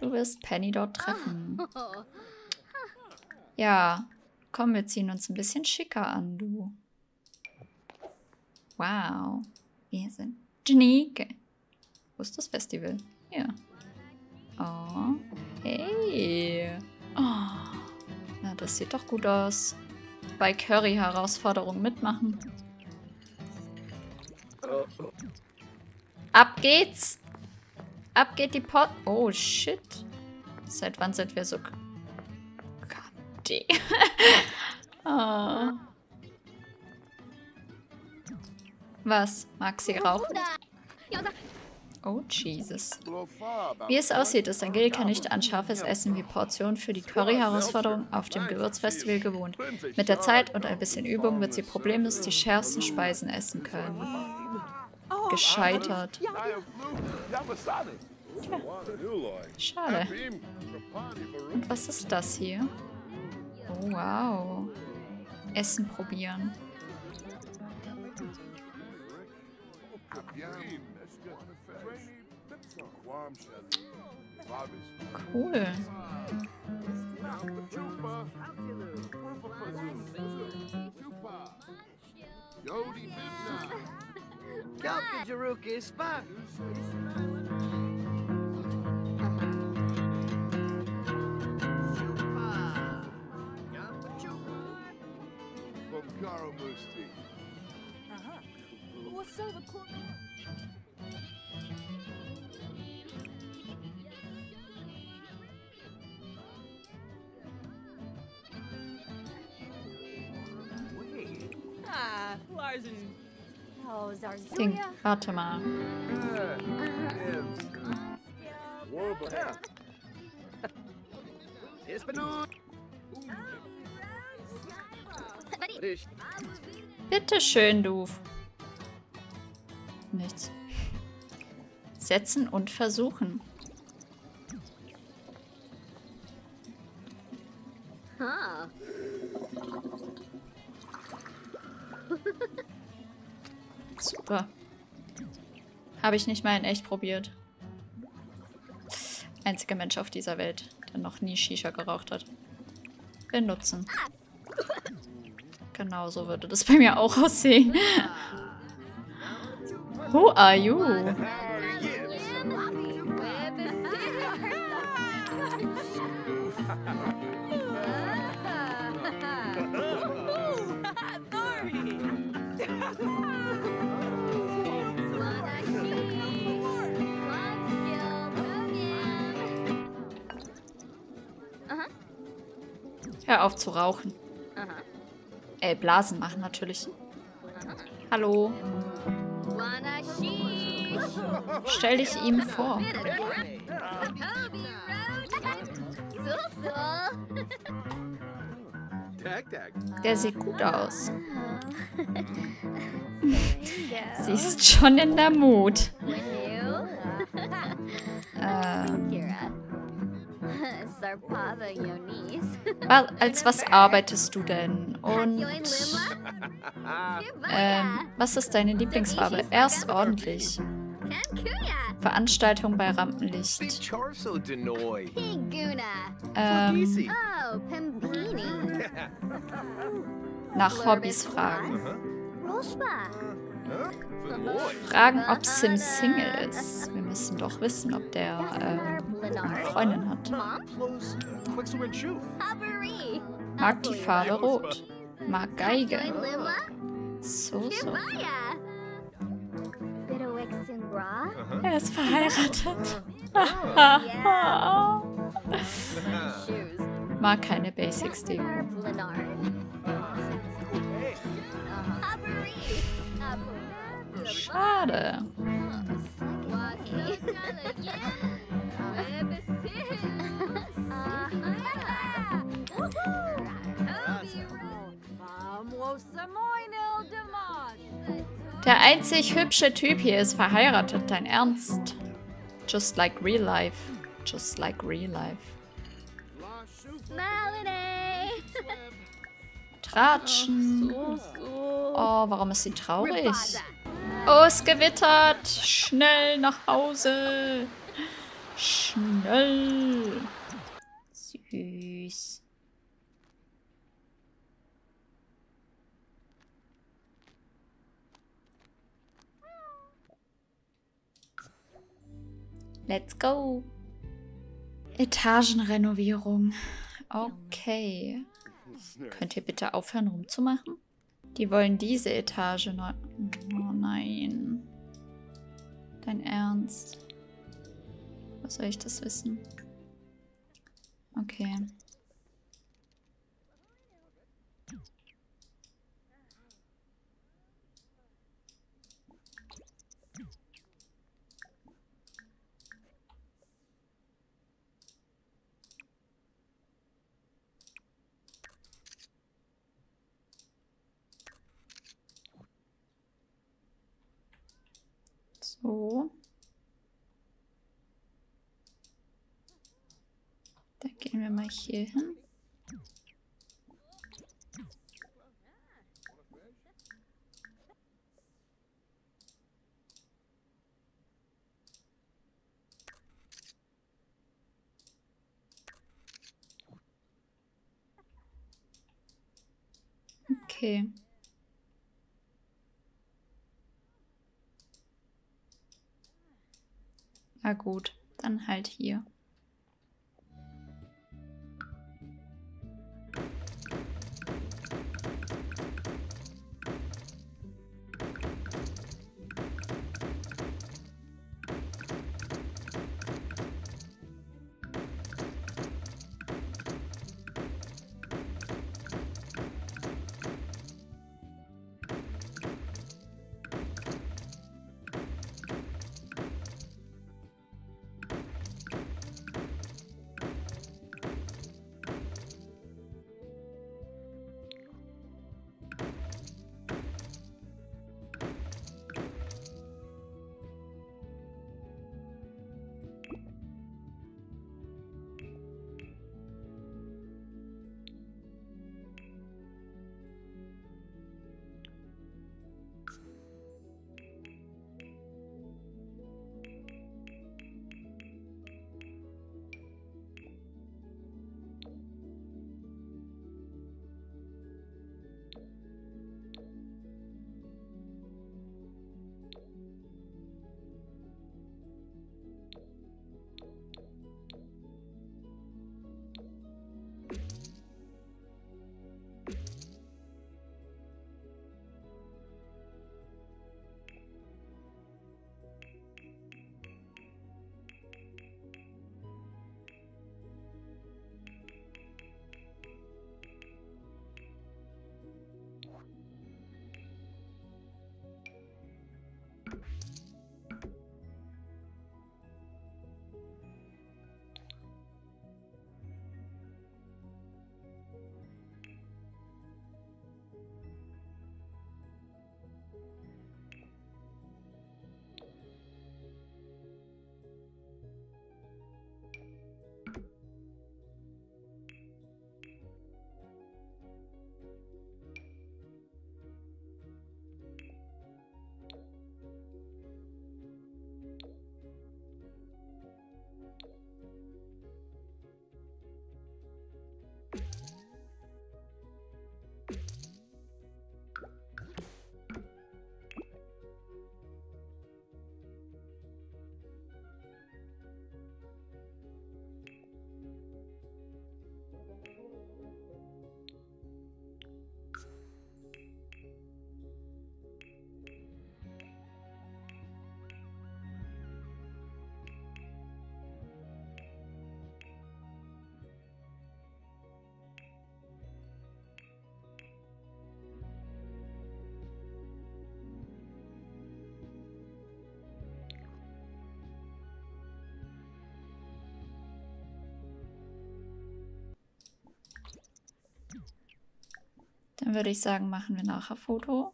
Du wirst Penny dort treffen. Ja, komm, wir ziehen uns ein bisschen schicker an, du. Wow. Wir sind Janike. Wo ist das Festival? Hier. Oh. Hey. Oh. Na, das sieht doch gut aus. Bei Curry-Herausforderungen mitmachen. Ab geht's! Ab geht die Pot. Oh, shit. Seit wann sind wir so... Gott, oh. Was? Mag sie rauchen? Oh, Jesus. Wie es aussieht, ist Angelika nicht an scharfes Essen wie Portionen für die Curry-Herausforderung auf dem Gewürzfestival gewohnt. Mit der Zeit und ein bisschen Übung wird sie problemlos die schärfsten Speisen essen können. Gescheitert. Tja. Schade. Und was ist das hier? Oh, wow. Essen probieren. Cool. Come to Jerukis Spot. Uh-huh. What's over? Ah, Larsen. Ding, warte mal. Bitte schön, du. Nichts. Setzen und versuchen. Habe ich nicht mal in echt probiert. Einziger Mensch auf dieser Welt, der noch nie Shisha geraucht hat. Benutzen. Genau so würde das bei mir auch aussehen. Who are you? Hör auf zu rauchen. Äh, Blasen machen natürlich. Hallo. Stell dich ihm vor. Der sieht gut aus. Sie ist schon in der Mut. als was arbeitest du denn? Und ähm, was ist deine Lieblingsfarbe? Erst ordentlich. Veranstaltung bei Rampenlicht. Ähm, nach Hobbys fragen. Fragen, ob Sim Single ist. Wir müssen doch wissen, ob der äh, eine Freundin hat. Mag die Farbe rot. Mag Geige. So, so. Er ist verheiratet. Mag keine Basics-Deko. Schade. Der einzig hübsche Typ hier ist verheiratet, dein Ernst? Just like real life. Just like real life. Tratschen. Oh, warum ist sie traurig? Oh, es gewittert. Schnell nach Hause. Schnell. schnell. Süß. Let's go. Etagenrenovierung. Okay. Könnt ihr bitte aufhören rumzumachen? Die wollen diese Etage neu... Oh nein. Dein Ernst? Was soll ich das wissen? Okay. So. Dann gehen wir mal hier hin. Okay. Na gut, dann halt hier. Würde ich sagen, machen wir nachher Foto.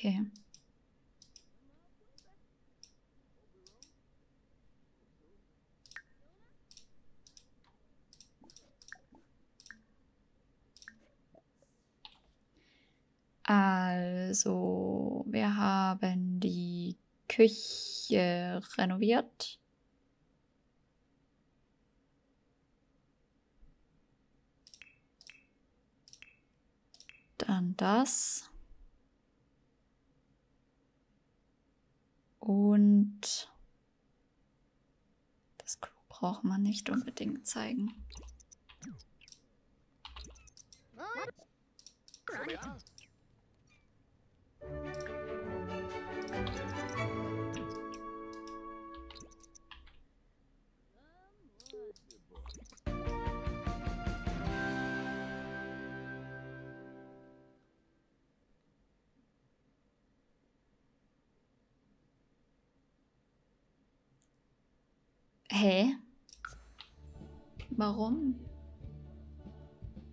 Okay. Also, wir haben die Küche renoviert. Dann das. Und das Klo braucht man nicht unbedingt zeigen. Warum?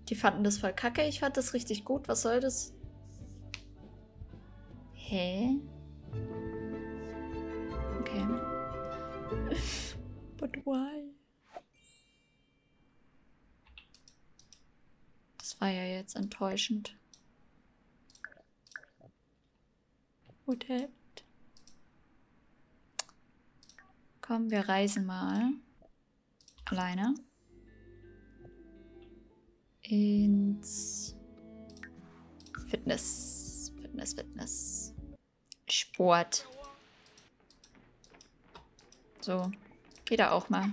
Die fanden das voll kacke. Ich fand das richtig gut. Was soll das? Hä? Okay. But why? Das war ja jetzt enttäuschend. What happened? Komm, wir reisen mal. Alleine. Ins Fitness. Fitness, Fitness. Sport. So. Geht da auch mal.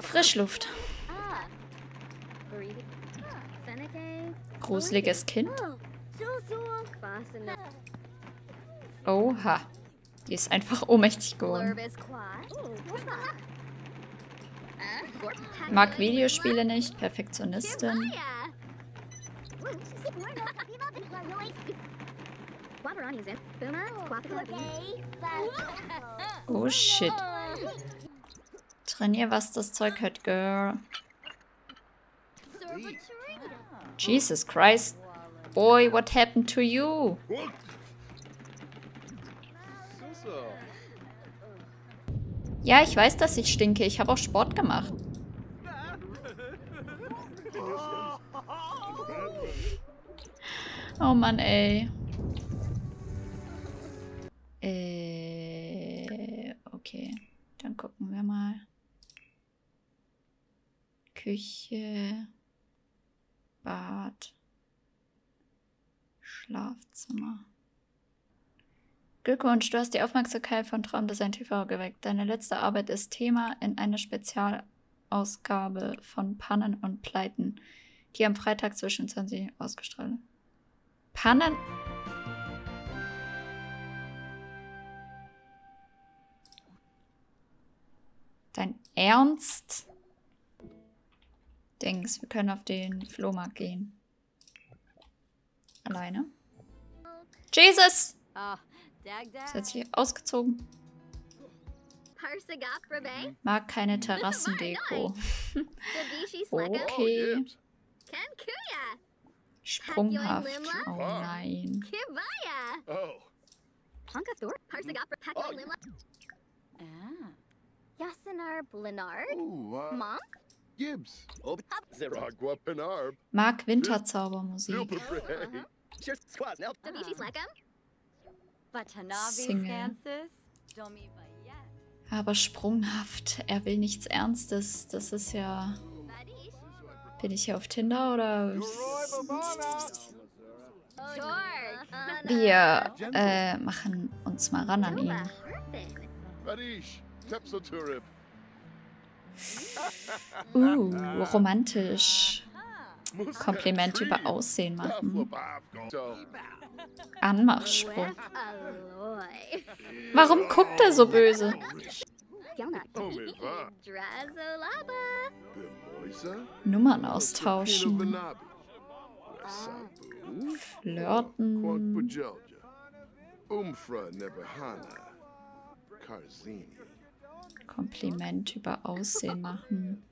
Frischluft. Gruseliges Kind. Oha. Die ist einfach ohnmächtig geworden. Mag Videospiele nicht. Perfektionistin. Oh shit. Trainier, was das Zeug hat, Girl. Jesus Christ. Boy, what happened to you? Ja, ich weiß, dass ich stinke. Ich habe auch Sport gemacht. Oh Mann, ey. Äh, okay. Dann gucken wir mal. Küche. Bad. Schlafzimmer. Glückwunsch, du hast die Aufmerksamkeit von Traumdesign TV geweckt. Deine letzte Arbeit ist Thema in einer Spezialausgabe von Pannen und Pleiten, die am Freitag zwischen 20 ausgestrahlt. Pannen? Dein Ernst? Dings, wir können auf den Flohmarkt gehen. Alleine. Jesus! Ist jetzt hier ausgezogen. Mag keine Terrassendeko. okay. Sprunghaft. Oh nein. Yassinar Blinard? Mom? Gibbs. Mag Winterzaubermusik. Single. Aber sprunghaft. Er will nichts Ernstes. Das ist ja... Bin ich hier auf Tinder oder... Wir äh, machen uns mal ran an ihn. Uh, romantisch. Kompliment über Aussehen machen. Anmachspruch. Warum guckt er so böse? Nummern austauschen. Flirten. Kompliment über Aussehen machen.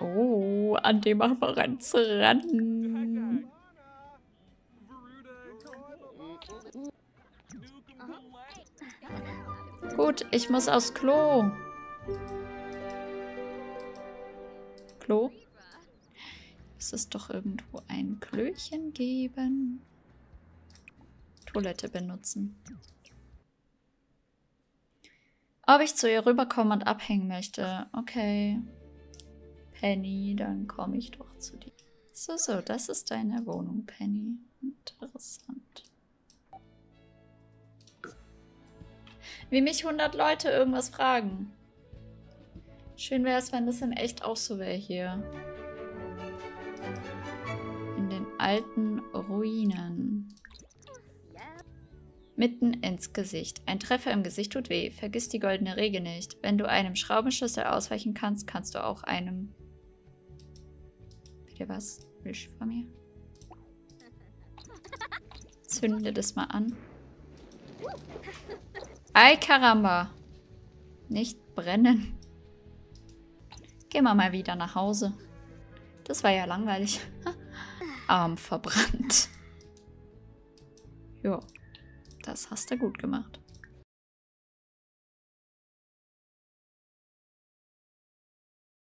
Oh, an dem machen wir ran. Gut, ich muss aufs Klo. Klo? Muss es doch irgendwo ein Klöchen geben? Toilette benutzen. Ob ich zu ihr rüberkommen und abhängen möchte. Okay. Penny, dann komme ich doch zu dir. So, so, das ist deine Wohnung, Penny. Interessant. Wie mich 100 Leute irgendwas fragen. Schön wäre es, wenn das in echt auch so wäre hier. In den alten Ruinen. Mitten ins Gesicht. Ein Treffer im Gesicht tut weh. Vergiss die goldene Regel nicht. Wenn du einem Schraubenschlüssel ausweichen kannst, kannst du auch einem... Bitte was? Willst du von mir? Zünde das mal an. Ei, Karamba. Nicht brennen. Gehen wir mal wieder nach Hause. Das war ja langweilig. Arm verbrannt. Jo, das hast du gut gemacht.